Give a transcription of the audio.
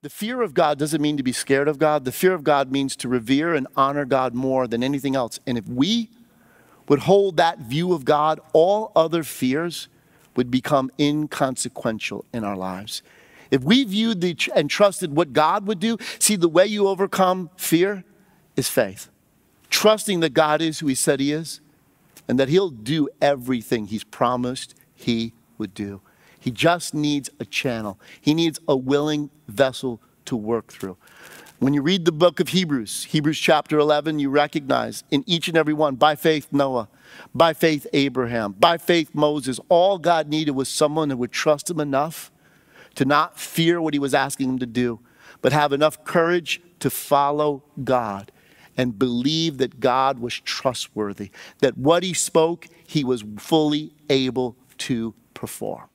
The fear of God doesn't mean to be scared of God. The fear of God means to revere and honor God more than anything else. And if we would hold that view of God, all other fears would become inconsequential in our lives. If we viewed the, and trusted what God would do, see, the way you overcome fear is faith. Trusting that God is who He said He is and that He'll do everything He's promised He would do. He just needs a channel, He needs a willing vessel to work through. When you read the book of Hebrews, Hebrews chapter 11, you recognize in each and every one, by faith, Noah, by faith, Abraham, by faith, Moses, all God needed was someone who would trust him enough to not fear what he was asking him to do, but have enough courage to follow God and believe that God was trustworthy, that what he spoke, he was fully able to perform.